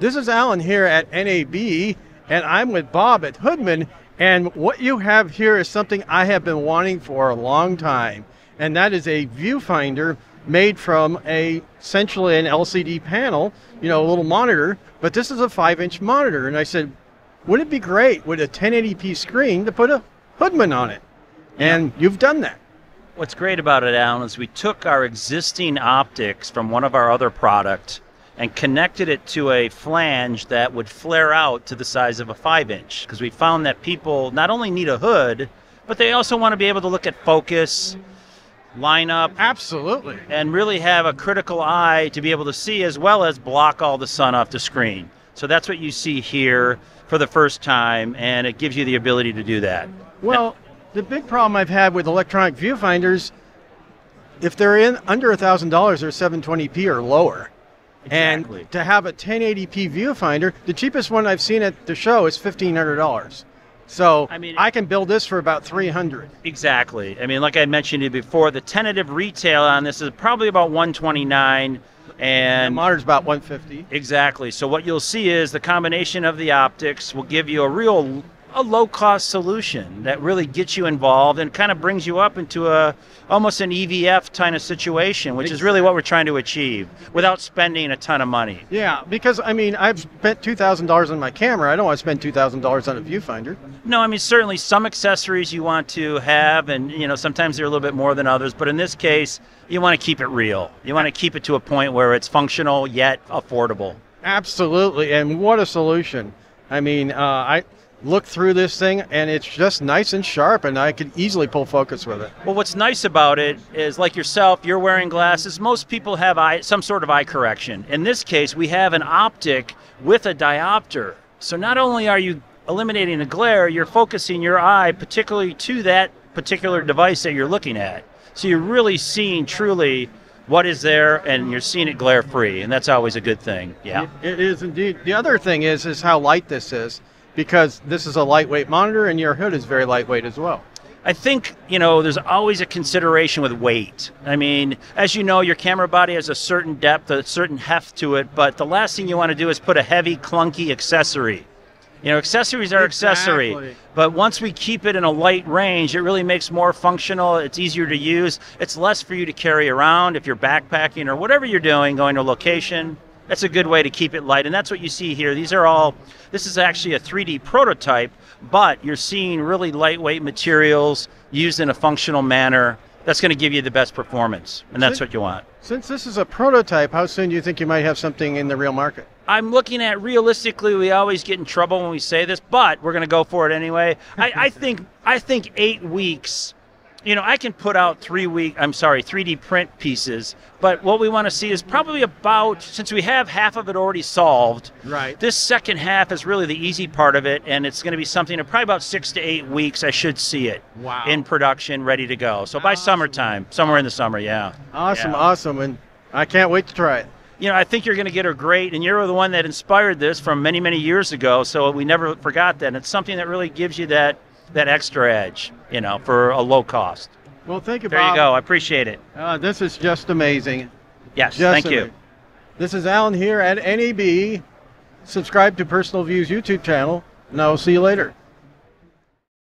This is Alan here at NAB, and I'm with Bob at Hoodman. And what you have here is something I have been wanting for a long time, and that is a viewfinder made from a essentially an LCD panel, you know, a little monitor. But this is a five-inch monitor, and I said, wouldn't it be great with a 1080p screen to put a Hoodman on it? And you've done that. What's great about it, Alan, is we took our existing optics from one of our other products and connected it to a flange that would flare out to the size of a five inch. Because we found that people not only need a hood, but they also want to be able to look at focus, line up, Absolutely. and really have a critical eye to be able to see as well as block all the sun off the screen. So that's what you see here for the first time, and it gives you the ability to do that. Well, the big problem I've had with electronic viewfinders, if they're in under a thousand dollars, they're 720p or lower. Exactly. And to have a 1080p viewfinder, the cheapest one I've seen at the show is $1,500. So I mean- I can build this for about 300. Exactly. I mean, like I mentioned to you before, the tentative retail on this is probably about 129 The and monitor's about 150. exactly. So what you'll see is the combination of the optics will give you a real a low cost solution that really gets you involved and kind of brings you up into a almost an EVF kind of situation, which is really what we're trying to achieve without spending a ton of money. Yeah, because I mean, I've spent $2,000 on my camera. I don't want to spend $2,000 on a viewfinder. No, I mean certainly some accessories you want to have, and you know sometimes they're a little bit more than others. But in this case, you want to keep it real. You want to keep it to a point where it's functional yet affordable. Absolutely, and what a solution! I mean, uh, I looked through this thing, and it's just nice and sharp, and I could easily pull focus with it. Well, what's nice about it is, like yourself, you're wearing glasses. Most people have eye, some sort of eye correction. In this case, we have an optic with a diopter. So not only are you eliminating the glare, you're focusing your eye particularly to that particular device that you're looking at. So you're really seeing truly what is there, and you're seeing it glare free, and that's always a good thing. Yeah. It is indeed. The other thing is is how light this is, because this is a lightweight monitor, and your hood is very lightweight as well. I think, you know, there's always a consideration with weight. I mean, as you know, your camera body has a certain depth, a certain heft to it, but the last thing you want to do is put a heavy, clunky accessory. You know, accessories are accessory, but once we keep it in a light range, it really makes more functional. It's easier to use. It's less for you to carry around if you're backpacking or whatever you're doing, going to a location. That's a good way to keep it light, and that's what you see here. These are all. This is actually a 3D prototype, but you're seeing really lightweight materials used in a functional manner. That's going to give you the best performance, and that's what you want. Since this is a prototype, how soon do you think you might have something in the real market? I'm looking at realistically. We always get in trouble when we say this, but we're going to go for it anyway. I, I think I think eight weeks. You know, I can put out three week. I'm sorry, 3D print pieces. But what we want to see is probably about since we have half of it already solved. Right. This second half is really the easy part of it, and it's going to be something in probably about six to eight weeks. I should see it Wow. in production, ready to go. So by Awesome. summertime, somewhere in the summer, yeah. Awesome, Yeah. awesome, and I can't wait to try it. you know, I think you're going to get her great, and you're the one that inspired this from many, many years ago. So we never forgot that. And it's something that really gives you that that extra edge, you know, for a low cost. Well, thank you, There Bob. you go. I appreciate it. Uh, this is just amazing. Yes, Just thank you. This is Alan here at NAB. Subscribe to Personal Views YouTube channel, and I will see you later.